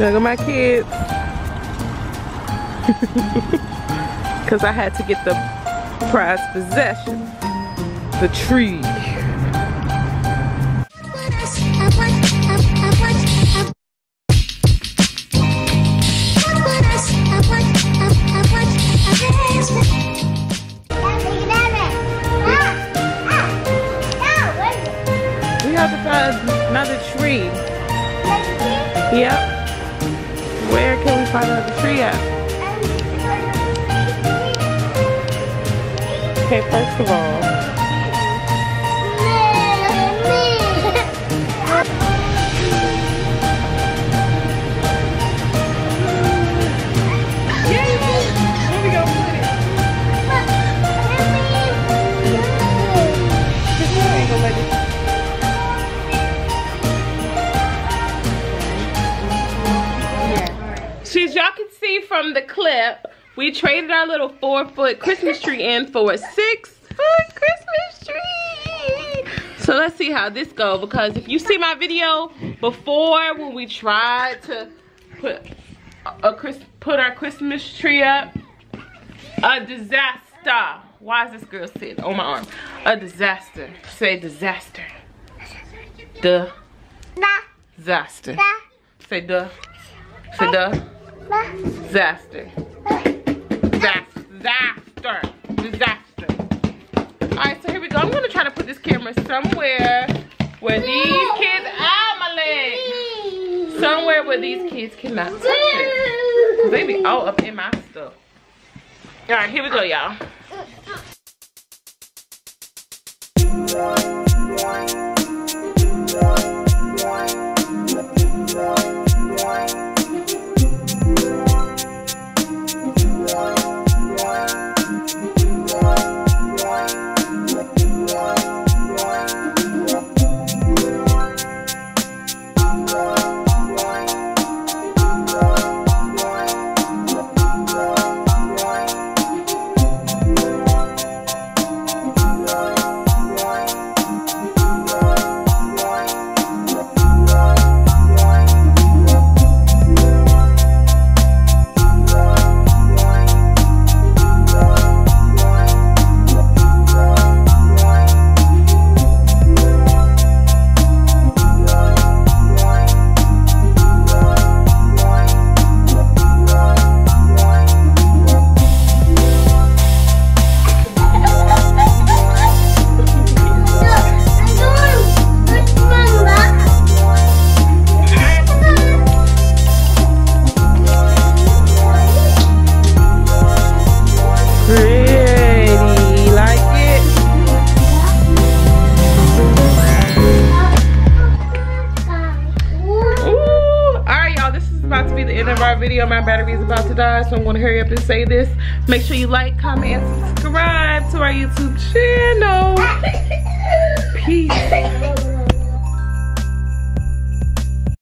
Look at my kids. Cause I had to get the prized possession. The tree. We have to find another tree. Yep. Where can we find another tree at? Okay, first of all, from the clip, we traded our little four foot Christmas tree in for a six foot Christmas tree. So let's see how this go because if you see my video before when we tried to put a, a Chris put our Christmas tree up, a disaster. Why is this girl sitting on my arm? A disaster. Say disaster. The disaster. Say the. Say the. Disaster. Disaster. Disaster. Alright, so here we go. I'm gonna try to put this camera somewhere where these kids ah my leg. Somewhere where these kids cannot touch it. They be all up in my stuff. Alright, here we go, y'all. Be the end of our video. My battery is about to die, so I'm gonna hurry up and say this. Make sure you like, comment, and subscribe to our YouTube channel. Peace.